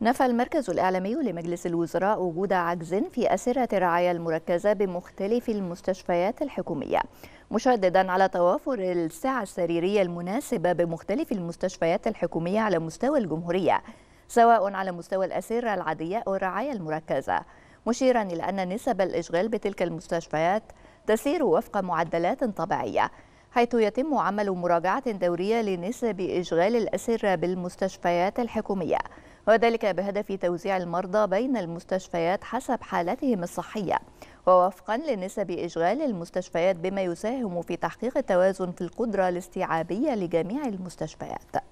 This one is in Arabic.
نفى المركز الإعلامي لمجلس الوزراء وجود عجز في أسرة الرعاية المركزة بمختلف المستشفيات الحكومية مشددا على توافر السعة السريرية المناسبة بمختلف المستشفيات الحكومية على مستوى الجمهورية سواء على مستوى الأسرة العادية أو الرعاية المركزة مشيرا إلى أن نسب الإشغال بتلك المستشفيات تسير وفق معدلات طبيعية حيث يتم عمل مراجعة دورية لنسب إشغال الأسرة بالمستشفيات الحكومية. وذلك بهدف توزيع المرضى بين المستشفيات حسب حالتهم الصحية ووفقا لنسب إشغال المستشفيات بما يساهم في تحقيق التوازن في القدرة الاستيعابية لجميع المستشفيات.